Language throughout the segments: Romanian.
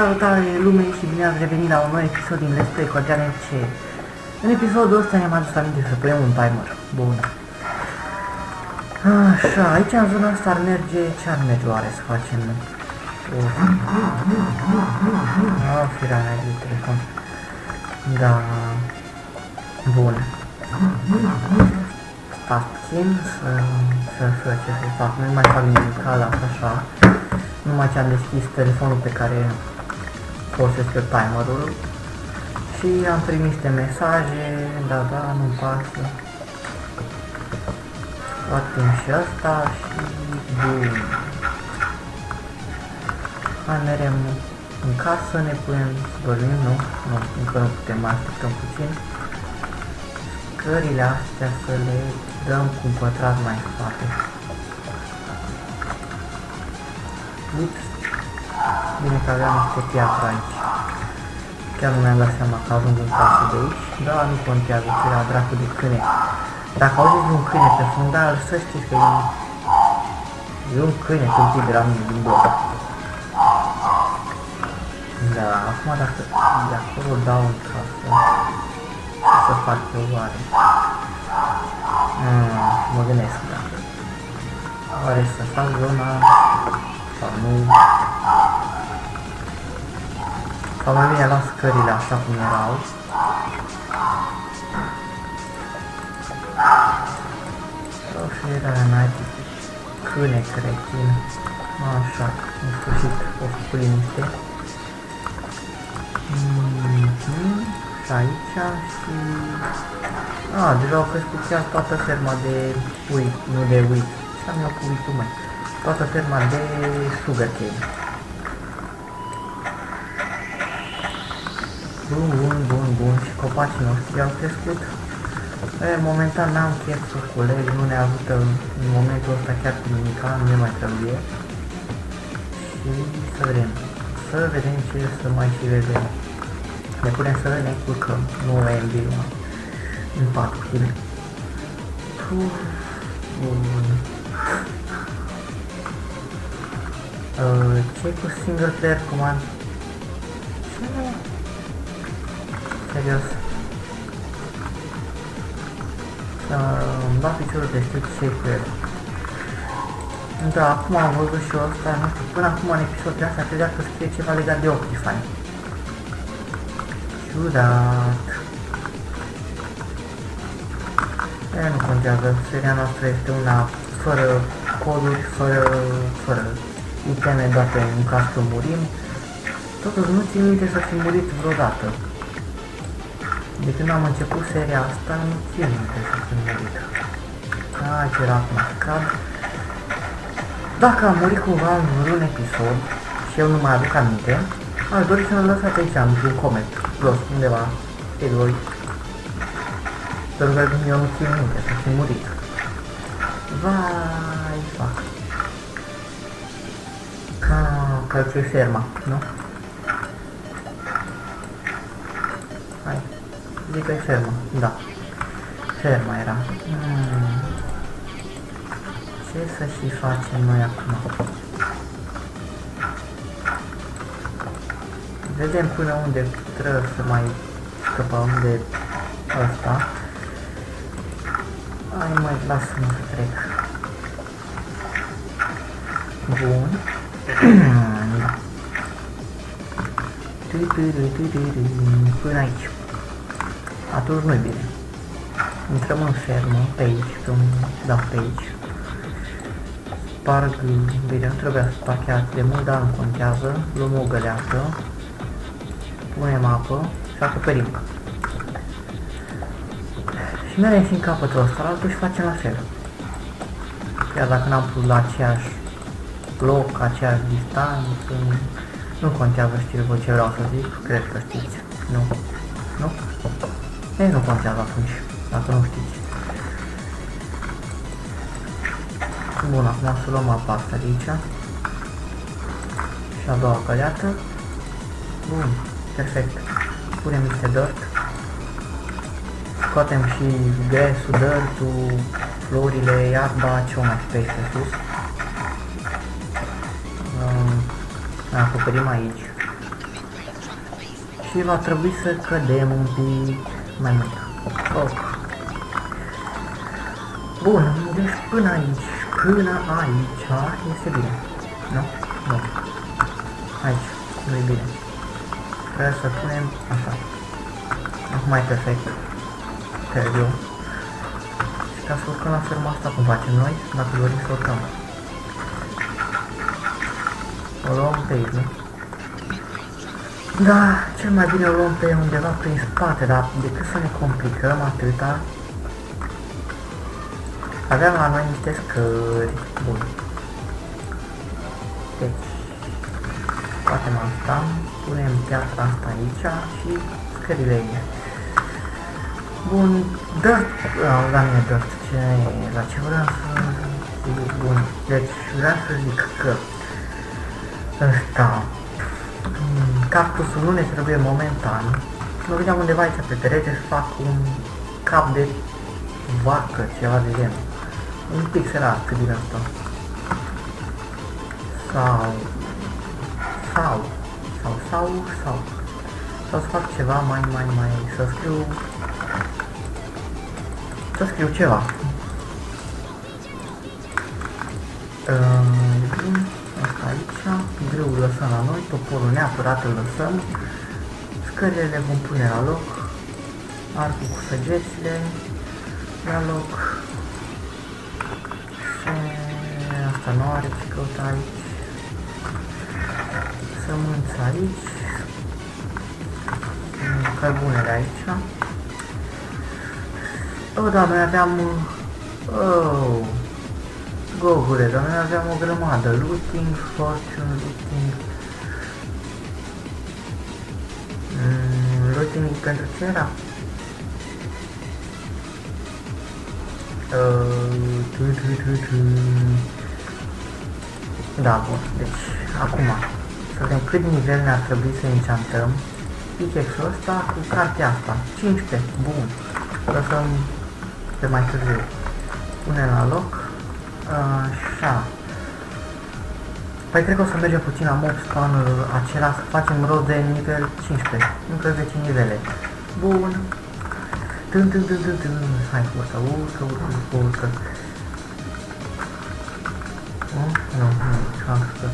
Salutare lume și bine ați revenit la un nou episod din Let's Play Cordial FC. În episodul ăsta ne-am adus aminte să punem un timer. Bun. Așa, aici în zona asta ar merge, ce ar merge oare să facem? O... Ah, firea mea de telefon. Da. Bun. Stați puțin să, să, să, ce să fac, nu mai fac nimic, las așa. Numai ce am deschis telefonul pe care folosesc eu timerul și am primit niște mesaje, da, da, nu-mi pasă. Facem și asta și bun. Hai merem în casă, ne punem să dormim, nu? Nu, încă nu putem, mai așteptăm puțin. Scările astea să le dăm cu pătrat mai spate. Ups. Bine că aveam niște piatră aici. Chiar nu mi-am dat seama că ajung în casă de aici, dar nu contează că era dracu de câine. Dacă auziți un câine pe fundal, să știți că e, e un câine tâmpit de la mine din bloc. Da, acum dacă de acolo dau în casă, ce să fac eu oare? Hmm, mă gândesc, da. Oare să fac zona sau nu? Sau mai bine las scările așa cum erau. Sau și era naibii câine cretin. Așa, în sfârșit o făcut liniște. Mm -hmm. Și aici și... A, deja au crescut chiar toată ferma de uit, nu de uit. Ce am eu cu uitul mai? Toată ferma de sugarcane. Bun, bun, bun, bun. Și copacii noștri au crescut. E, momentan n-am chef să culeg, nu ne ajută în momentul ăsta chiar cu nimica, nu ne mai trebuie. Și să vedem. Să vedem ce să mai și vedem. Ne putem să ne culcăm, nu AMB în pat cu tine. Bun. Uh, ce cu single player command? Ce? Serios. Să-mi bat piciorul de știu ce cu el. Da, acum am văzut și eu asta, nu știu, până acum în episodul ăsta credea că scrie ceva legat de Optifine. Ciudat. E, nu contează, seria noastră este una fără coduri, fără, fără iteme date în caz că murim. Totuși nu țin minte să fi murit vreodată. De când am început seria asta, nu țin minte să fi murit. Ai, ce era acum cad. Dacă am murit cumva în vreun episod și eu nu mai aduc aminte, aș dori să-mi lăsați aici într-un coment, jos, undeva, pe voi. Pentru că eu nu țin minte să fi murit. Vai, fac. Ca, ca ce ferma, nu? Zic că e ferma, da. Ferma era. Hmm. Ce să și facem noi acum? Vedem până unde trebuie să mai scăpăm de asta. Hai mai lasă-mă să trec. Bun. da. Până aici. Atunci nu-i bine. Intrăm în fermă, pe aici, pe un... da, pe aici. Sparg, bine, nu trebuia să sparg chiar de mult, dar nu contează. Luăm o găleată. Punem apă și acoperim. Și mergem și în capătul ăsta, altul și facem la fel. Chiar dacă n-am pus la aceeași loc, aceeași distanță, nu contează, știu voi ce vreau să zic, cred că știți. Nu? Nu? Ei, nu contează atunci, dacă nu știți. Bun, acum să luăm apa asta de aici. Și a doua căleată. Bun, perfect. Punem niște dirt. Scoatem și gresul, dirt-ul, florile, iarba, ce o mai pe aici pe sus. Um, acoperim aici. Și va trebui să cădem un pic mai mult. Oh. Bun, deci până aici, până aici este bine. Nu? Nu. Aici, nu e bine. Trebuie să punem așa. Acum e perfect. Cred eu. Și ca să urcăm la ferma asta cum facem noi, dacă dorim să urcăm. O luăm pe aici, nu? Da, cel mai bine o luăm pe undeva prin spate, dar decât să ne complicăm atâta, aveam la noi niște scări. Bun. Deci, scoatem asta, punem piatra asta aici și scările aici. Bun, dirt, la mine dirt, ce, la ce vreau să zic, bun, deci vreau să zic că ăsta, cactusul nu ne trebuie momentan, mă vedeam undeva aici pe perete să fac un cap de vacă, ceva de genul un pixel art din asta. Sau, sau, sau, sau, sau, sau să fac ceva mai, mai, mai, să scriu, să scriu ceva. Uh, asta aici, greul lăsăm la noi, toporul neapărat îl lăsăm, scările le vom pune la loc, arcul cu săgețile la loc, Asta nu are ce căuta aici. Sămânță aici. Cărbunele aici. Oh, da, noi aveam... Oh! Gohure, dar noi aveam o grămadă. Looting, fortune, looting. Mm, looting pentru ce era? Uh, tu, tu, tu, tu. Da, bun. Deci, acum, să vedem cât nivel ne-ar trebui să enchantăm pickaxe-ul ăsta cu cartea asta. 15. Bun. Lăsăm pe mai târziu. Punem la loc. Așa. Păi cred că o să mergem puțin la mob spawn acela să facem rost de nivel 15. Încă 10 nivele. Bun. Tân, tân, tân, tân, tân. Hai, urcă, urcă, urcă, urcă. Nu? Nu, nu, șansă.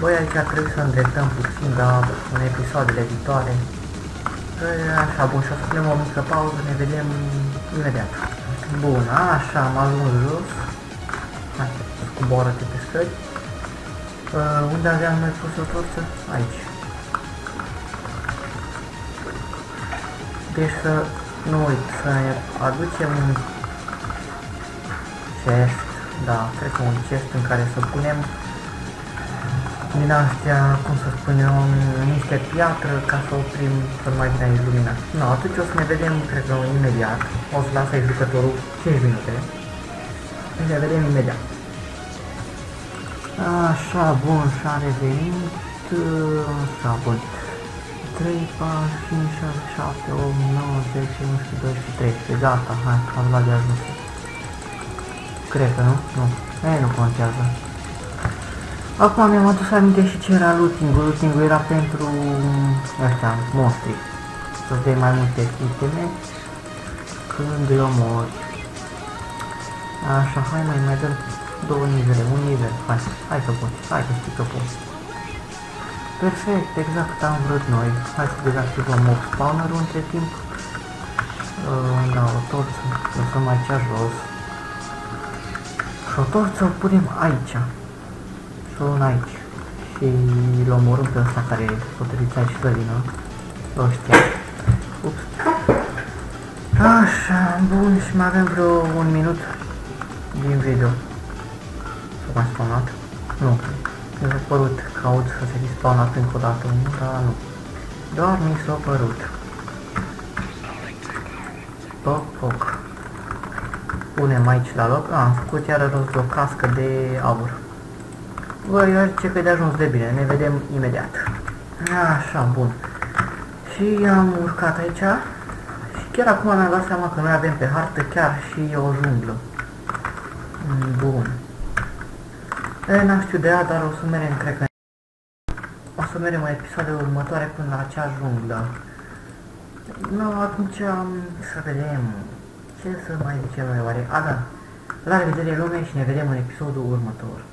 Băi, aici trebuie să îndreptăm puțin, dar în episoadele viitoare. Așa, bun, și o să punem o mică pauză, ne vedem imediat. Bun, așa, am ajuns jos. Hai, coboară-te pe scări. Uh, unde aveam noi pus o torță? Aici. Deci să nu uit să ne aducem un chest da, cred că un chest în care să punem din astea, cum să spun eu, niște piatră ca să oprim să nu mai vină aici lumina. No, atunci o să ne vedem, cred că imediat. O să las aici jucătorul 5 minute. Ne vedem imediat. Așa, bun, și-a revenit. Așa, bun. 3, 4, 5, 6, 7, 8, 9, 10, 11, 12, 13. Gata, hai, am luat de ajuns. Cred că nu? Nu. E, nu contează. Acum mi-am adus aminte și ce era looting-ul. Looting-ul era pentru ăștia, monstri. Să-ți dai mai multe iteme când îi omori. Așa, hai mai, mai dăm două nivele, un nivel, hai, hai că pot, hai că știi că pot. Perfect, exact cât am vrut noi. Hai să dezactivăm mob spawner-ul între timp. Uh, da, o torță, lăsăm aici jos tot să-l punem aici. Și un aici. Și îl omorâm pe ăsta care potrivița și să vină. Ăștia. Ups. Așa, bun, și mai avem vreo un minut din video. S-a mai spawnat? Nu. Mi s-a părut că aud să se fi spawnat încă o dată, dar nu. Doar mi s-a părut. Poc, poc punem aici la loc. Ah, am făcut iară rost de o cască de aur. Voi ce că de ajuns de bine, ne vedem imediat. Așa, bun. Și am urcat aici și chiar acum mi-am dat seama că noi avem pe hartă chiar și o junglă. Bun. E, n-am știu de ea, dar o să mergem, cred că o să mergem în episoadele următoare până la acea junglă. Nu, atunci um, să vedem ce să mai zicem noi oare. A, da. La revedere lume și ne vedem în episodul următor.